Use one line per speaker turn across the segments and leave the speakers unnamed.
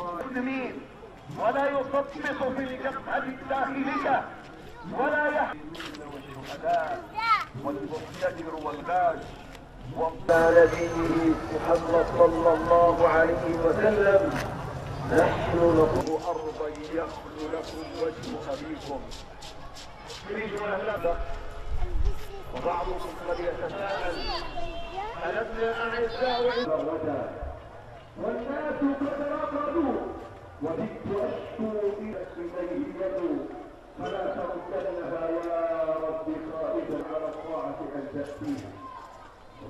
المسلمين ولا يصفق في الجبهة الداخلية ولا يحمل والشهداء والمقتدر والغاش وقال دينه محمد صلى الله عليه وسلم نحن نقول أرضا يخلو لكم وجه أبيكم تريدون هذا وبعضكم قد يتساءل والناس قد رقدوا وبت أشكو إليه يدوا فلا تردنها يا رب خائفا على الطاعة أن تأتيها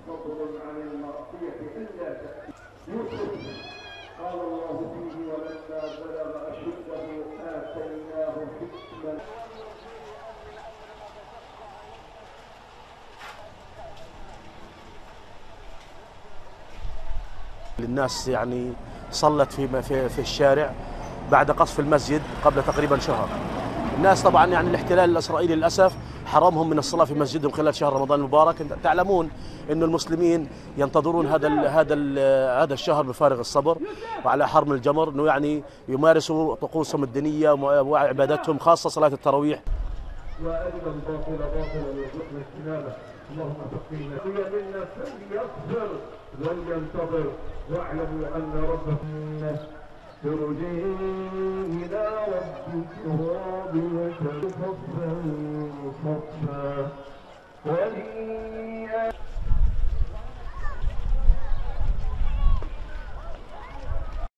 وفضل عن المعصية إلا تأتي يوسف قال الله
الناس يعني صلت في في الشارع بعد قصف المسجد قبل تقريبا شهر. الناس طبعا يعني الاحتلال الإسرائيلي للأسف حرمهم من الصلاة في مسجدهم خلال شهر رمضان المبارك، تعلمون ان المسلمين ينتظرون هذا ال هذا ال هذا الشهر بفارغ الصبر وعلى حرم الجمر إنه يعني يمارسوا طقوسهم الدينية وعبادتهم خاصة صلاة التراويح.
وأرنا الباطل باطلا وارزقنا اجتنابه اللهم فقهنا هي منا فليصبر ولينتظر. واعلموا أن ربكم ترجي إلى ربك راضية صفا صفا ولي